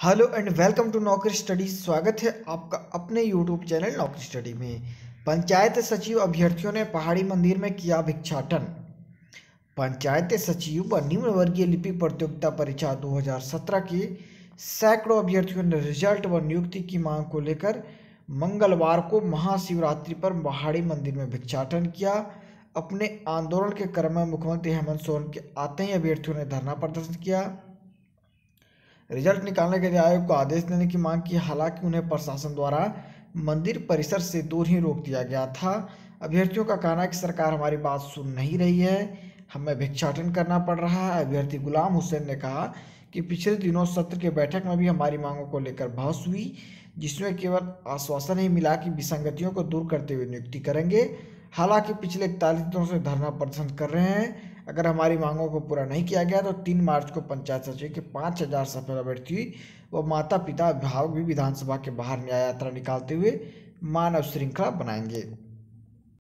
Hello and welcome to Naukri study स्वागत है आपका अपने यूट्यूब चैनल नौकरी स्टडी में। पंचायत सचिव अभ्यर्थियों ने पहाड़ी मंदिर में किया भिक्षाटन। पंचायत सचिव व निम्न वर्गीय लिपि प्रतियोगिता परीक्षा 2017 के सैकड़ों अभ्यर्थियों ने रिज़ल्ट व नियुक्ति की मांग को लेकर मंगलवार को महाशिवरात्रि पर पहाड़ी मंदिर में भिक्षाटन किया। अपने आंदोलन के क्रम में मुख्यमंत्री हेमंत सोरेन के आते ही अभ्यर्थियों ने धरना प्रदर्शन किया। रिज़ल्ट निकालने के लिए आयोग को आदेश देने की मांग की, हालाँकि उन्हें प्रशासन द्वारा मंदिर परिसर से दूर ही रोक दिया गया था। अभ्यर्थियों का कहना है कि सरकार हमारी बात सुन नहीं रही है। हमें भिक्षाटन करना पड़ रहा है। अभ्यर्थी गुलाम हुसैन ने कहा कि पिछले दिनों सत्र के बैठक में भी हमारी मांगों को लेकर बहस हुई, जिसमें केवल आश्वासन ही मिला कि विसंगतियों को दूर करते हुए नियुक्ति करेंगे। हालाँकि पिछले इकतालीस दिनों से धरना प्रदर्शन कर रहे हैं। अगर हमारी मांगों को पूरा नहीं किया गया तो तीन मार्च को पंचायत सचिव के पाँच हज़ार सफल अभ्यर्थी व माता पिता अभिभावक भी विधानसभा के बाहर न्याय यात्रा निकालते हुए मानव श्रृंखला बनाएँगे।